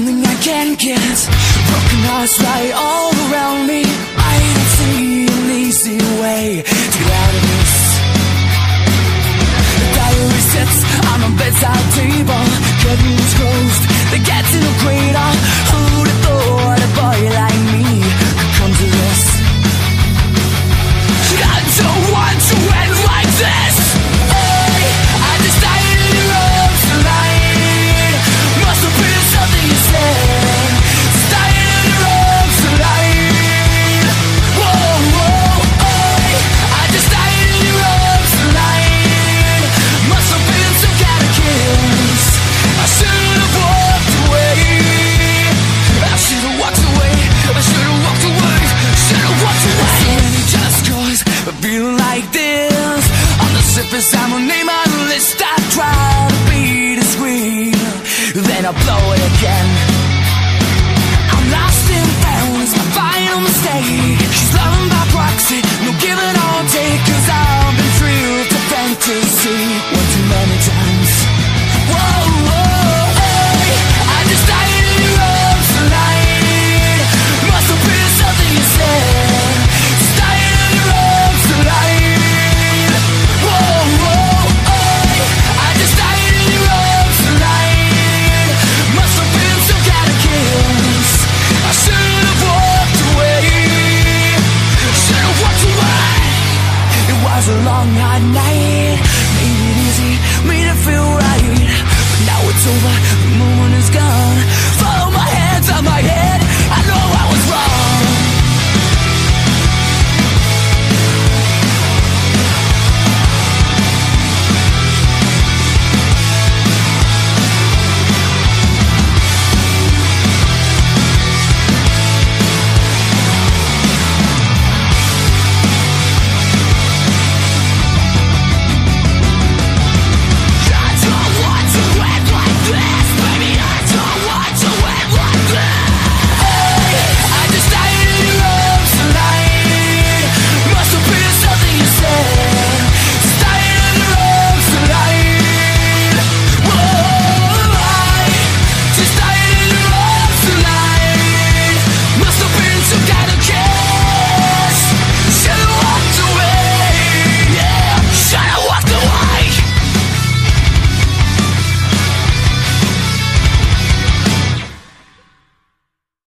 something I can't get Broken hearts lie all around me. I don't see an easy way. surface, I'm the list, I try to be discreet, then I blow it again. was a long hard night. Made it easy, made it feel right. But now it's over, the moment is gone. Follow my